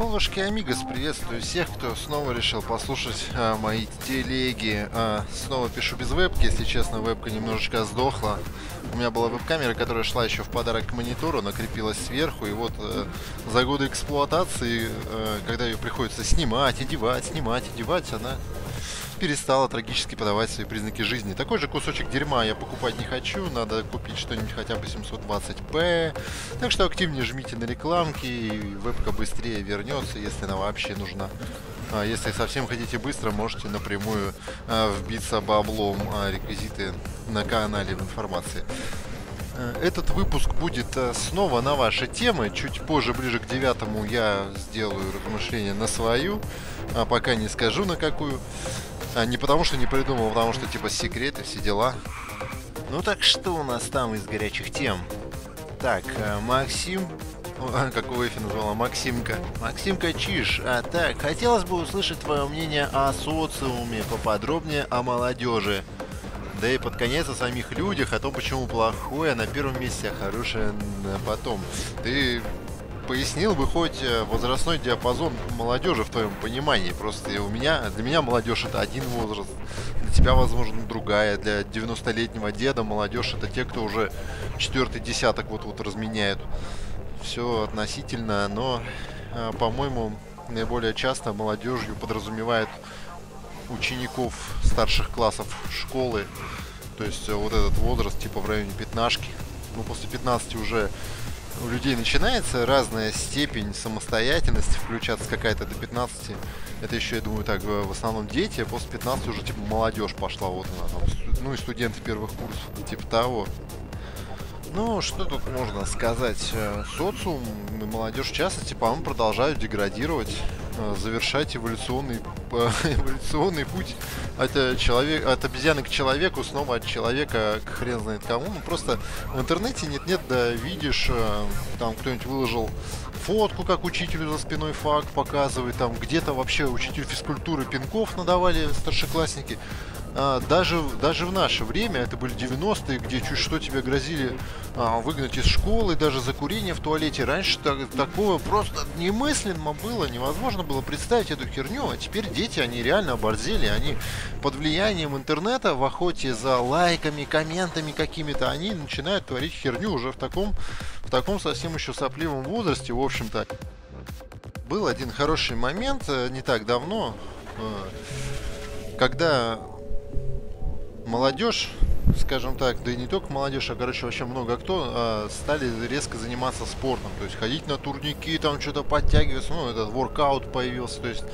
Холушки Амигос, приветствую всех, кто снова решил послушать а, мои телеги. А, снова пишу без вебки, если честно, вебка немножечко сдохла. У меня была веб-камера, которая шла еще в подарок к монитору, накрепилась сверху, и вот э, за годы эксплуатации, э, когда ее приходится снимать, одевать, снимать, одевать, она перестала трагически подавать свои признаки жизни. Такой же кусочек дерьма я покупать не хочу, надо купить что-нибудь хотя бы 720p. Так что активнее жмите на рекламки, и вебка быстрее вернется, если она вообще нужна. А если совсем хотите быстро, можете напрямую а, вбиться баблом а, реквизиты на канале в информации. Э, этот выпуск будет снова на ваши темы. Чуть позже, ближе к девятому, я сделаю размышления на свою. А пока не скажу на какую. А, не потому что не придумал, а потому что типа секреты, все дела. Ну так что у нас там из горячих тем? Так, э, Максим... Как у Эфи назвала? Максимка. Максимка Чиш. А так, хотелось бы услышать твое мнение о социуме, поподробнее о молодежи. Да и под конец о самих людях, о том, почему плохое на первом месте, а хорошее потом. Ты пояснил бы хоть э, возрастной диапазон молодежи в твоем понимании. Просто у меня, для меня молодежь это один возраст, для тебя, возможно, другая. Для 90-летнего деда молодежь это те, кто уже четвертый десяток вот-вот разменяет. Все относительно, но, э, по-моему, наиболее часто молодежью подразумевает учеников старших классов школы. То есть э, вот этот возраст типа в районе пятнашки. Ну, после 15 уже у людей начинается разная степень самостоятельности, включаться какая-то до 15. Это еще, я думаю, так, в основном дети, а после 15 уже, типа, молодежь пошла, вот она там, ну и студенты первых курсов, типа того. Ну, что тут можно сказать? Э, социум и молодежь в частности, по-моему, продолжают деградировать, завершать эволюционный, э, эволюционный путь от, человек, от обезьяны к человеку, снова от человека к хрен знает кому. Ну, просто в интернете нет-нет, да видишь, там кто-нибудь выложил фотку, как учителю за спиной факт показывает, там где-то вообще учитель физкультуры пинков надавали старшеклассники. А, даже, даже в наше время, это были 90-е, где чуть что тебе грозили а, выгнать из школы, даже за курение в туалете. Раньше так, такое просто немыслимо было, невозможно было представить эту херню, а теперь дети, они реально оборзели, они под влиянием интернета в охоте за лайками, комментами какими-то, они начинают творить херню уже в таком, в таком совсем еще сопливом возрасте, в общем-то. Был один хороший момент э, не так давно, э, когда молодежь, скажем так, да и не только молодежь, а, короче, вообще много кто, э, стали резко заниматься спортом. То есть ходить на турники, там что-то подтягиваться, ну, этот воркаут появился. То есть,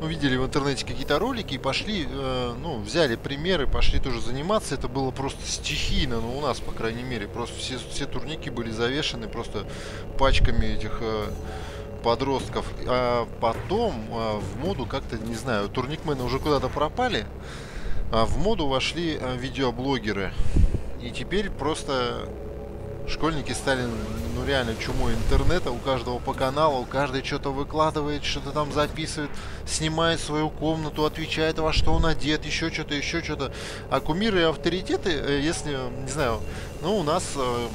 ну, видели в интернете какие-то ролики и пошли, э, ну, взяли примеры, пошли тоже заниматься. Это было просто стихийно, ну, у нас, по крайней мере. Просто все, все турники были завешены просто пачками этих... Э, подростков, а потом а, в моду как-то, не знаю, турникмены уже куда-то пропали, в моду вошли а, видеоблогеры. И теперь просто школьники стали, ну реально, чумой интернета. У каждого по каналу, каждый что-то выкладывает, что-то там записывает, снимает свою комнату, отвечает, во что он одет, еще что-то, еще что-то. А кумиры и авторитеты, э, если, не знаю, ну у нас э,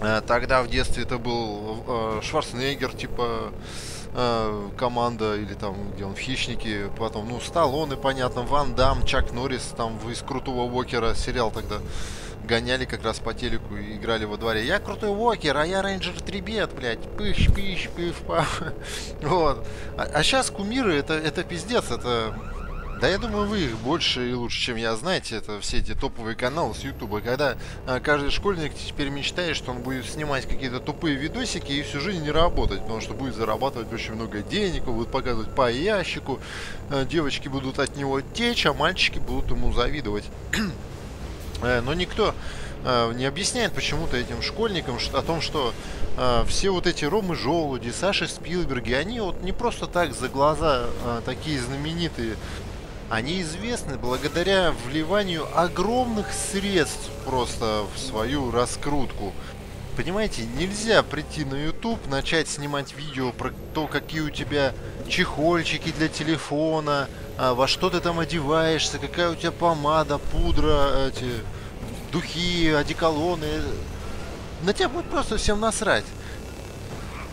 э, тогда в детстве это был Шварценеггер, типа э, команда, или там, где он в Хищнике, потом, ну, Сталлоне, понятно, Ван Дам, Чак Норрис, там, из Крутого Уокера сериал тогда гоняли как раз по телеку и играли во дворе. Я крутой Уокер, а я рейнджер Трибет, блядь. Пыш, пыш, пыш, пах. Вот. А, а сейчас кумиры, это, это пиздец, это да я думаю, вы их больше и лучше, чем я знаете. Это все эти топовые каналы с Ютуба, когда а, каждый школьник теперь мечтает, что он будет снимать какие-то тупые видосики и всю жизнь не работать, потому что будет зарабатывать очень много денег, будет показывать по ящику, а, девочки будут от него течь, а мальчики будут ему завидовать. Э, но никто а, не объясняет почему-то этим школьникам о том, что э, все вот эти Ромы Желуди, Саши Спилберги, они вот не просто так за глаза э, такие знаменитые они известны благодаря вливанию огромных средств просто в свою раскрутку. Понимаете, нельзя прийти на YouTube, начать снимать видео про то, какие у тебя чехольчики для телефона, а, во что ты там одеваешься, какая у тебя помада, пудра, эти духи, одеколоны. На тебя будет просто всем насрать.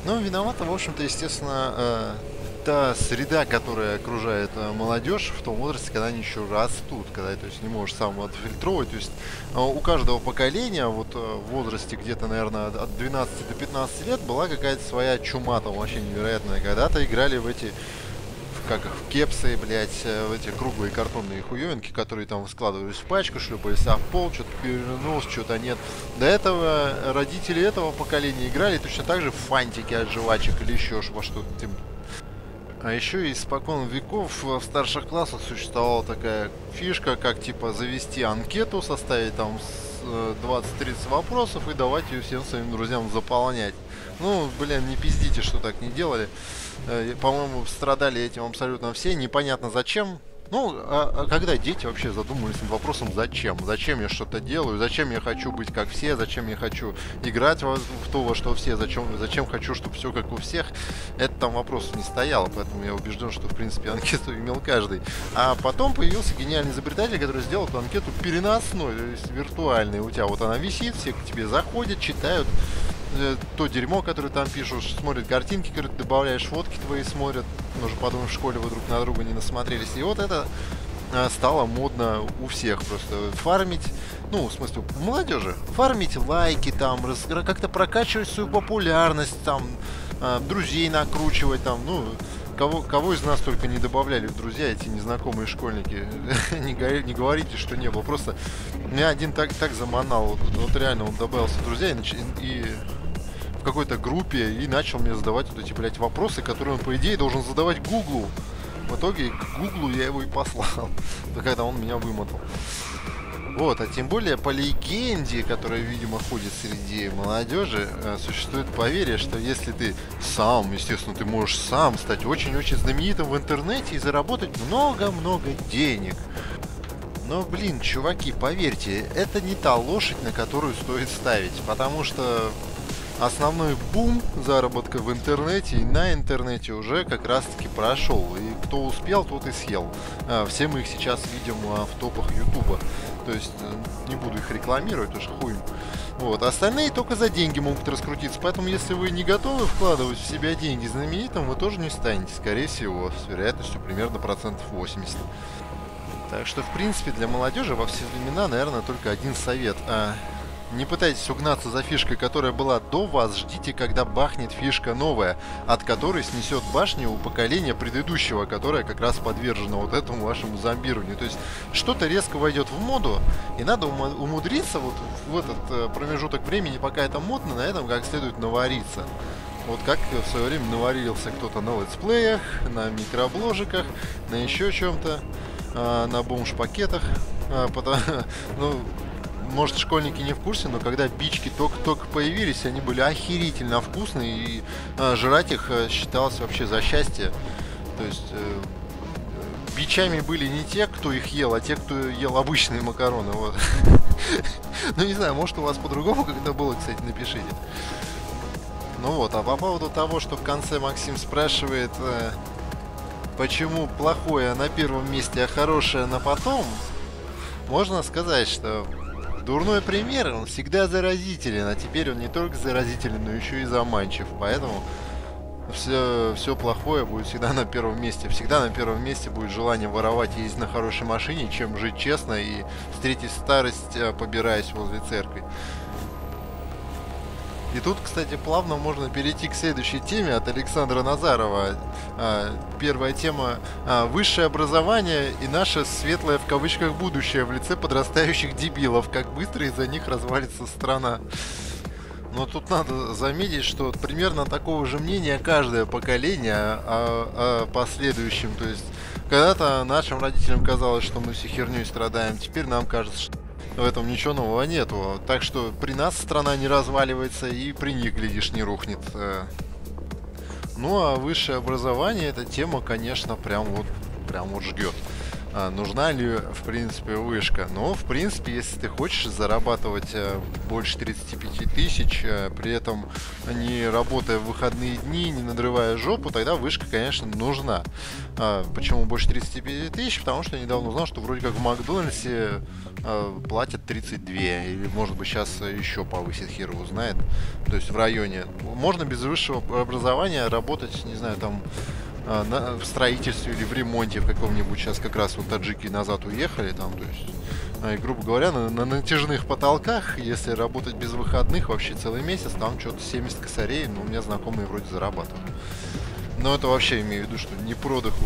Ну, виновата, в общем-то, естественно, э, та среда, которая окружает э, молодежь в том возрасте, когда они еще растут, когда то есть не можешь сам отфильтровать. То есть э, у каждого поколения вот э, в возрасте где-то, наверное, от 12 до 15 лет была какая-то своя чума там вообще невероятная. Когда-то играли в эти как в кепсы, блядь, в эти круглые картонные хуевинки, которые там складывались в пачку, шлепались об пол, что-то перенос, что-то нет. До этого родители этого поколения играли точно так же в фантики от жвачек или еще во что-то а еще испокон веков в старших классах существовала такая фишка, как типа завести анкету, составить там 20-30 э, вопросов и давать ее всем своим друзьям заполнять. Ну, блин, не пиздите, что так не делали. Э, по-моему, страдали этим абсолютно все. Непонятно зачем. Ну, а, а когда дети вообще задумывались над вопросом, зачем? Зачем я что-то делаю? Зачем я хочу быть как все? Зачем я хочу играть в, в то, во что все? Зачем, зачем хочу, чтобы все как у всех? Это там вопросов не стояло, поэтому я убежден, что, в принципе, анкету имел каждый. А потом появился гениальный изобретатель, который сделал эту анкету переносной, то есть виртуальной. У тебя вот она висит, все к тебе заходят, читают, Э, то дерьмо, которое там пишут, смотрят картинки, которые ты добавляешь, фотки твои смотрят. Уже подумаем, в школе вы друг на друга не насмотрелись. И вот это э, стало модно у всех просто фармить, ну, в смысле, молодежи, фармить лайки там, как-то прокачивать свою популярность там, э, друзей накручивать там, ну, кого, кого из нас только не добавляли в друзья эти незнакомые школьники. не, не говорите, что не было. Просто меня один так, так заманал. Вот, вот реально он добавился в друзья и, и в какой-то группе и начал мне задавать вот эти, блядь, вопросы, которые он, по идее, должен задавать Гуглу. В итоге к Гуглу я его и послал, когда он меня вымотал. Вот, а тем более по легенде, которая, видимо, ходит среди молодежи, э, существует поверье, что если ты сам, естественно, ты можешь сам стать очень-очень знаменитым в интернете и заработать много-много денег. Но, блин, чуваки, поверьте, это не та лошадь, на которую стоит ставить, потому что основной бум заработка в интернете и на интернете уже как раз таки прошел. И кто успел, тот и съел. А, все мы их сейчас видим а, в топах Ютуба. То есть э, не буду их рекламировать, уж хуй. Вот. Остальные только за деньги могут раскрутиться. Поэтому, если вы не готовы вкладывать в себя деньги знаменитым, вы тоже не станете, скорее всего, с вероятностью примерно процентов 80. Так что, в принципе, для молодежи во все времена, наверное, только один совет. А не пытайтесь угнаться за фишкой, которая была до вас, ждите, когда бахнет фишка новая, от которой снесет башню у поколения предыдущего, которое как раз подвержено вот этому вашему зомбированию. То есть что-то резко войдет в моду, и надо умудриться вот в этот э, промежуток времени, пока это модно, на этом как следует навариться. Вот как в свое время наварился кто-то на летсплеях, на микрообложиках, на еще чем-то, э, на бомж-пакетах. А, ну, может, школьники не в курсе, но когда бички только-только появились, они были охерительно вкусные, и э, жрать их э, считалось вообще за счастье. То есть э, бичами были не те, кто их ел, а те, кто ел обычные макароны. Вот. ну, не знаю, может, у вас по-другому когда было, кстати, напишите. Ну вот, а по поводу того, что в конце Максим спрашивает, э, почему плохое на первом месте, а хорошее на потом, можно сказать, что Дурной пример, он всегда заразителен, а теперь он не только заразителен, но еще и заманчив. Поэтому все, все плохое будет всегда на первом месте. Всегда на первом месте будет желание воровать ездить на хорошей машине, чем жить честно и встретить старость, э, побираясь возле церкви. И тут, кстати, плавно можно перейти к следующей теме от Александра Назарова. А, первая тема а, «Высшее образование и наше светлое в кавычках будущее в лице подрастающих дебилов. Как быстро из-за них развалится страна». Но тут надо заметить, что примерно такого же мнения каждое поколение о, о последующем. То есть когда-то нашим родителям казалось, что мы все херней страдаем, теперь нам кажется, что в этом ничего нового нету. Так что при нас страна не разваливается и при них, глядишь, не рухнет. Э. Ну а высшее образование, эта тема, конечно, прям вот, прям вот жгет. А, нужна ли, в принципе, вышка. Но, в принципе, если ты хочешь зарабатывать а, больше 35 тысяч, а, при этом не работая в выходные дни, не надрывая жопу, тогда вышка, конечно, нужна. А, почему больше 35 тысяч? Потому что я недавно узнал, что вроде как в Макдональдсе а, платят 32, или, может быть, сейчас еще повысит, хер его знает. То есть в районе. Можно без высшего образования работать, не знаю, там а, на, в строительстве или в ремонте в каком-нибудь сейчас как раз вот таджики назад уехали там, то есть, а, и, грубо говоря, на, на натяжных потолках, если работать без выходных вообще целый месяц, там что-то 70 косарей, ну, у меня знакомые вроде зарабатывают. Но это вообще имею в виду, что не продыху,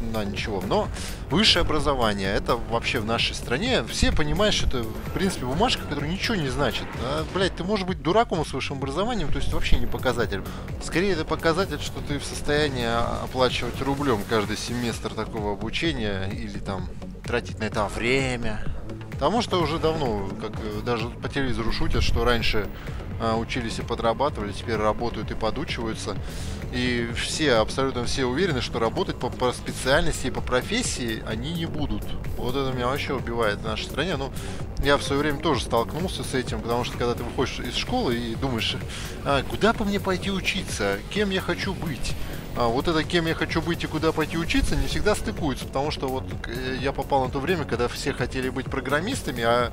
на ничего. Но высшее образование, это вообще в нашей стране, все понимают, что это, в принципе, бумажка, которая ничего не значит. А, блядь, ты можешь быть дураком с высшим образованием, то есть вообще не показатель. Скорее, это показатель, что ты в состоянии оплачивать рублем каждый семестр такого обучения или там тратить на это время. Потому что уже давно, как э, даже по телевизору шутят, что раньше а, учились и подрабатывали, теперь работают и подучиваются. И все, абсолютно все уверены, что работать по, по специальности и по профессии они не будут. Вот это меня вообще убивает в нашей стране. Ну, я в свое время тоже столкнулся с этим, потому что когда ты выходишь из школы и думаешь, а, куда по мне пойти учиться, кем я хочу быть, а вот это кем я хочу быть и куда пойти учиться, не всегда стыкуется, потому что вот э, я попал на то время, когда все хотели быть программистами, а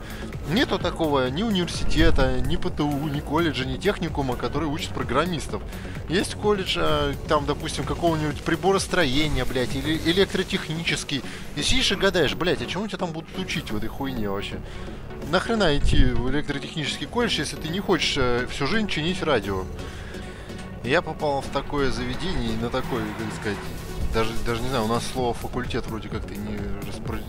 нету такого ни университета, ни ПТУ, ни колледжа, ни техникума, который учит программистов. Есть колледж, а, там, допустим, какого-нибудь приборостроения, блядь, или электротехнический. И сидишь и гадаешь, блядь, а чему тебя там будут учить в этой хуйне вообще? Нахрена идти в электротехнический колледж, если ты не хочешь э, всю жизнь чинить радио? Я попал в такое заведение и на такой, как сказать, даже, даже не знаю, у нас слово факультет вроде как-то не, распро...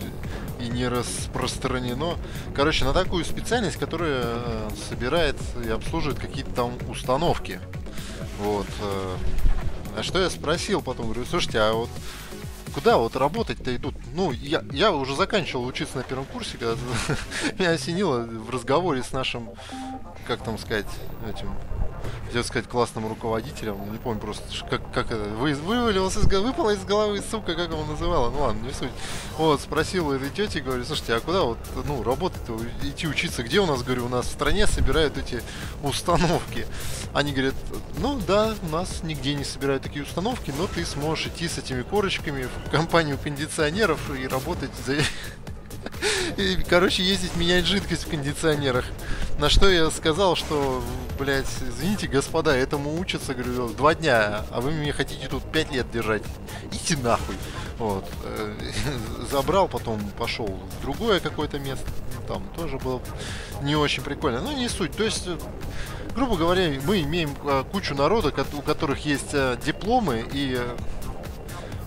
и не распространено. Короче, на такую специальность, которая э, собирает и обслуживает какие-то там установки. Вот. Э. А что я спросил потом? Говорю, слушайте, а вот куда вот работать-то идут? Ну, я, я уже заканчивал учиться на первом курсе, когда меня осенило в разговоре с нашим, как там сказать, этим хотел сказать классным руководителем, не помню просто, как, как это, вы, вывалился из выпало из головы, сука, как его называла, ну ладно, не суть. Вот, спросил этой тети, говорю, слушайте, а куда вот, ну, работать-то, идти учиться, где у нас, говорю, у нас в стране собирают эти установки. Они говорят, ну да, у нас нигде не собирают такие установки, но ты сможешь идти с этими корочками в компанию кондиционеров и работать за короче, ездить менять жидкость в кондиционерах. На что я сказал, что, блядь, извините, господа, этому учатся, говорю, два дня, а вы мне хотите тут пять лет держать. Идите нахуй. Вот. Э, забрал, потом пошел в другое какое-то место. Ну, там тоже было не очень прикольно. Но не суть. То есть, э, грубо говоря, мы имеем э, кучу народа, у которых есть дипломы, и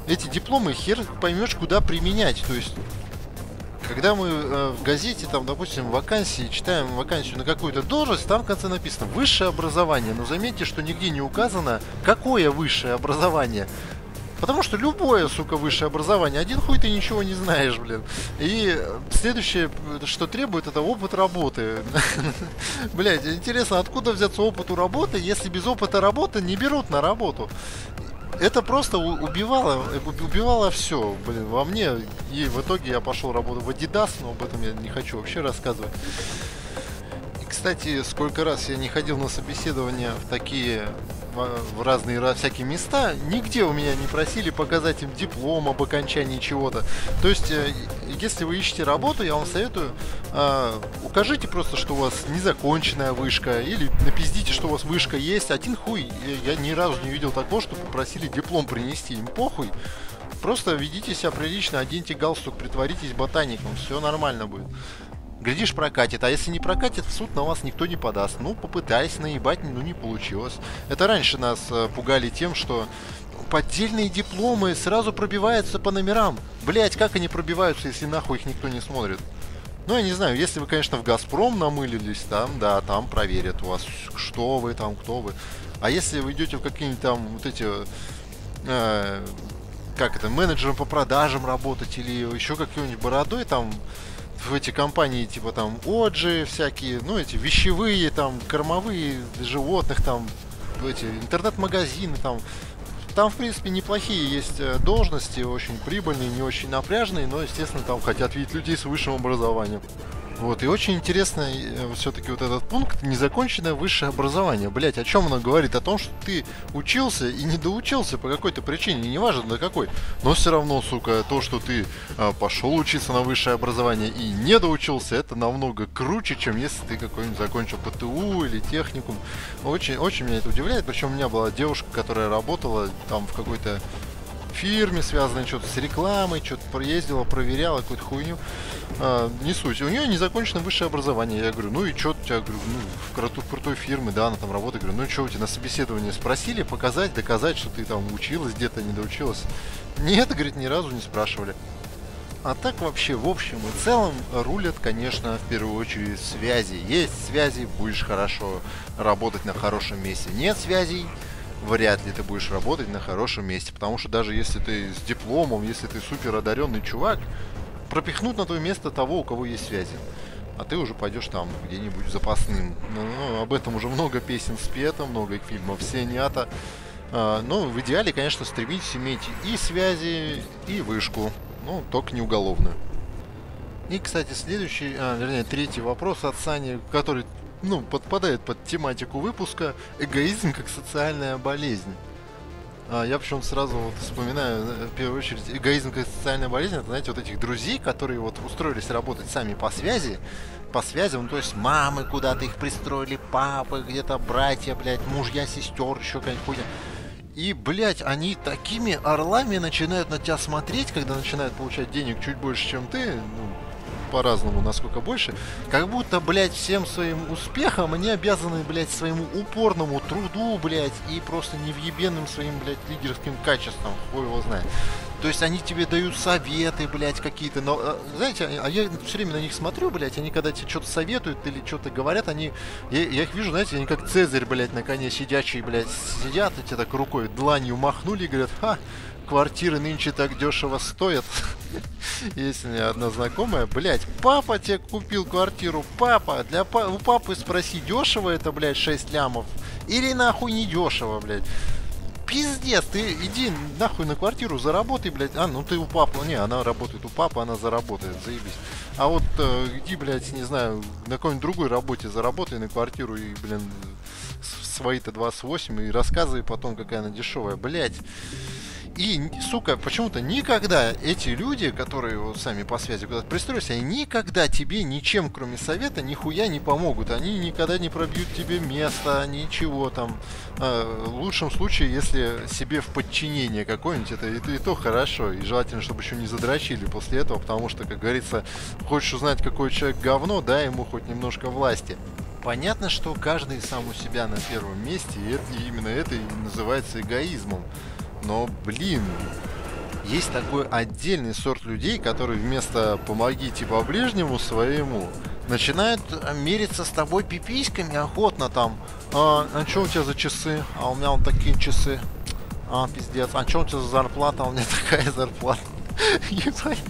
эти дипломы хер поймешь, куда применять. То есть когда мы э, в газете, там, допустим, вакансии, читаем вакансию на какую-то должность, там в конце написано высшее образование. Но заметьте, что нигде не указано, какое высшее образование. Потому что любое, сука, высшее образование, один хуй ты ничего не знаешь, блин. И следующее, что требует, это опыт работы. Блять, интересно, откуда взяться опыту работы, если без опыта работы не берут на работу? Это просто убивало, убивало все, блин, во мне. И в итоге я пошел работать в Adidas, но об этом я не хочу вообще рассказывать. Кстати, сколько раз я не ходил на собеседование в такие в разные всякие места, нигде у меня не просили показать им диплом об окончании чего-то. То есть, э, если вы ищете работу, я вам советую, э, укажите просто, что у вас незаконченная вышка, или напиздите, что у вас вышка есть. Один хуй, я ни разу не видел такого, что попросили диплом принести, им похуй. Просто ведите себя прилично, оденьте галстук, притворитесь ботаником, все нормально будет. Глядишь, прокатит. А если не прокатит, в суд на вас никто не подаст. Ну, попытались наебать, ну не получилось. Это раньше нас э, пугали тем, что поддельные дипломы сразу пробиваются по номерам. Блять, как они пробиваются, если нахуй их никто не смотрит? Ну, я не знаю, если вы, конечно, в Газпром намылились, там, да, там проверят у вас, что вы там, кто вы. А если вы идете в какие-нибудь там вот эти, э, как это, менеджером по продажам работать или еще какой-нибудь бородой, там, в эти компании, типа там Оджи всякие, ну эти вещевые, там, кормовые животных, там, эти интернет-магазины, там, там, в принципе, неплохие есть э, должности, очень прибыльные, не очень напряжные, но, естественно, там хотят видеть людей с высшим образованием. Вот, и очень интересно э, все-таки вот этот пункт незаконченное высшее образование. Блять, о чем оно говорит? О том, что ты учился и не доучился по какой-то причине, не важно на какой. Но все равно, сука, то, что ты а, пошел учиться на высшее образование и не доучился, это намного круче, чем если ты какой-нибудь закончил ПТУ или техникум. Очень, очень меня это удивляет. Причем у меня была девушка, которая работала там в какой-то фирме, связанной что-то с рекламой, что-то проездила, проверяла какую-то хуйню. А, не суть. У нее незаконченное высшее образование. Я говорю, ну и что у тебя, говорю, ну, в крутой, крутой фирме, да, она там работает. Говорю, ну что у тебя на собеседовании спросили, показать, доказать, что ты там училась, где-то не доучилась. Нет, говорит, ни разу не спрашивали. А так вообще, в общем и целом, рулят, конечно, в первую очередь связи. Есть связи, будешь хорошо работать на хорошем месте. Нет связей, вряд ли ты будешь работать на хорошем месте. Потому что даже если ты с дипломом, если ты супер одаренный чувак, пропихнут на твое место того, у кого есть связи. А ты уже пойдешь там где-нибудь запасным. Ну, ну, об этом уже много песен спето, много фильмов снято. А, но в идеале, конечно, стремитесь иметь и связи, и вышку. Ну, только не уголовную. И, кстати, следующий, а, вернее, третий вопрос от Сани, который ну, подпадает под тематику выпуска «Эгоизм как социальная болезнь». А, я почему-то сразу вот вспоминаю, э, в первую очередь, эгоизм как социальная болезнь, это, знаете, вот этих друзей, которые вот устроились работать сами по связи, по связям, ну, то есть мамы куда-то их пристроили, папы, где-то братья, блядь, мужья, сестер, еще какая-нибудь хуйня. И, блядь, они такими орлами начинают на тебя смотреть, когда начинают получать денег чуть больше, чем ты, ну, по-разному, насколько больше, как будто, блядь, всем своим успехом они обязаны, блядь, своему упорному труду, блядь, и просто невъебенным своим, блядь, лидерским качеством, хуй его знает. То есть они тебе дают советы, блядь, какие-то. Но, э, знаете, а я все время на них смотрю, блядь, они когда тебе что-то советуют или что-то говорят, они. Я, я их вижу, знаете, они как Цезарь, блядь, на коне сидячий, блядь, сидят, и тебе так рукой дланью махнули и говорят, ха, квартиры нынче так дешево стоят. Есть у меня одна знакомая, блядь, папа тебе купил квартиру, папа, для па у папы спроси, дешево это, блядь, 6 лямов, или нахуй не дешево, блядь. Пиздец, ты иди нахуй на квартиру, заработай, блядь. А, ну ты у папы. Не, она работает у папы, она заработает, заебись. А вот э, иди, блядь, не знаю, на какой-нибудь другой работе заработай на квартиру и, блин, свои-то 28 и рассказывай потом, какая она дешевая. Блядь. И, сука, почему-то никогда эти люди, которые вот сами по связи куда-то пристроились, они никогда тебе ничем, кроме совета, нихуя не помогут. Они никогда не пробьют тебе место, ничего там. А, в лучшем случае, если себе в подчинение какое-нибудь, это, это и то хорошо. И желательно, чтобы еще не задрочили после этого, потому что, как говорится, хочешь узнать, какой человек говно, дай ему хоть немножко власти. Понятно, что каждый сам у себя на первом месте, и, это, и именно это и называется эгоизмом. Но, блин, есть такой отдельный сорт людей, которые вместо «помогите по ближнему своему» начинают мериться с тобой пиписьками охотно там. А, а что у тебя за часы? А у меня вот такие часы. А, пиздец. А что у тебя за зарплата? А у меня такая зарплата.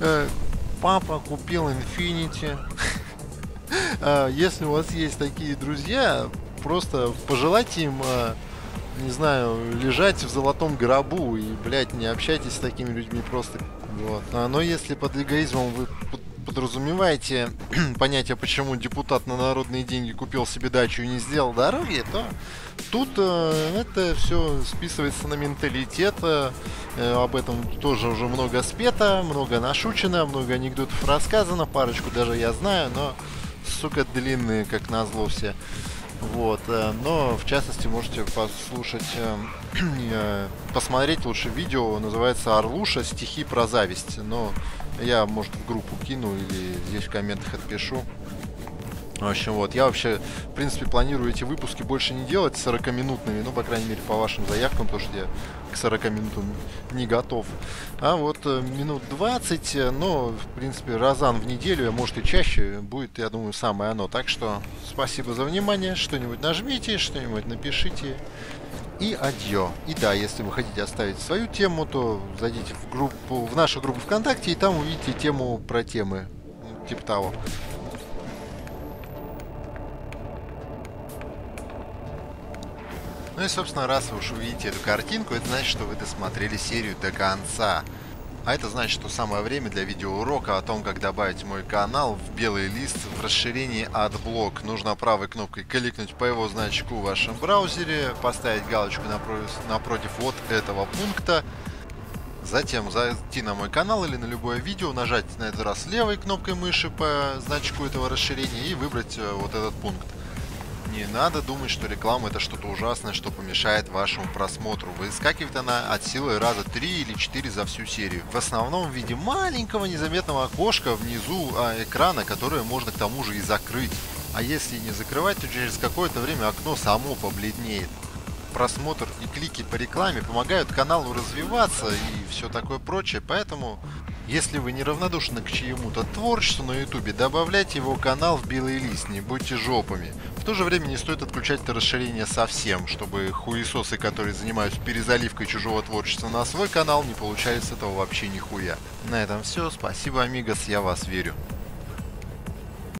Э, папа купил Infinity. А, если у вас есть такие друзья, просто пожелайте им а, не знаю, лежать в золотом гробу и, блядь, не общайтесь с такими людьми просто. Вот. А, но если под эгоизмом вы подразумеваете понятие, почему депутат на народные деньги купил себе дачу и не сделал дороги, то тут э, это все списывается на менталитет. Э, об этом тоже уже много спето, много нашучено, много анекдотов рассказано, парочку даже я знаю, но, сука, длинные, как назло все. Вот, э, но в частности можете послушать, э, э, посмотреть лучше видео, называется Орлуша стихи про зависть. Но я, может, в группу кину или здесь в комментах отпишу. В общем, вот, я вообще, в принципе, планирую эти выпуски больше не делать 40-минутными, ну, по крайней мере, по вашим заявкам, потому что я к 40 минутам не готов. А вот э, минут 20, э, но, в принципе, разан в неделю, а может и чаще, будет, я думаю, самое оно. Так что, спасибо за внимание, что-нибудь нажмите, что-нибудь напишите. И адьё. И да, если вы хотите оставить свою тему, то зайдите в группу, в нашу группу ВКонтакте, и там увидите тему про темы. Типа того. Ну и, собственно, раз вы уж увидите эту картинку, это значит, что вы досмотрели серию до конца. А это значит, что самое время для видеоурока о том, как добавить мой канал в белый лист в расширении AdBlock. Нужно правой кнопкой кликнуть по его значку в вашем браузере, поставить галочку напротив, напротив вот этого пункта, затем зайти на мой канал или на любое видео, нажать на этот раз левой кнопкой мыши по значку этого расширения и выбрать э, вот этот пункт. Не надо думать, что реклама это что-то ужасное, что помешает вашему просмотру. Выскакивает она от силы раза 3 или 4 за всю серию. В основном в виде маленького незаметного окошка внизу а, экрана, которое можно к тому же и закрыть. А если не закрывать, то через какое-то время окно само побледнеет. Просмотр и клики по рекламе помогают каналу развиваться и все такое прочее, поэтому если вы неравнодушны к чьему-то творчеству на ютубе, добавляйте его канал в белый лист, не будьте жопами. В то же время не стоит отключать это расширение совсем, чтобы хуесосы, которые занимаются перезаливкой чужого творчества на свой канал, не получали с этого вообще нихуя. На этом все, спасибо, амигос, я вас верю.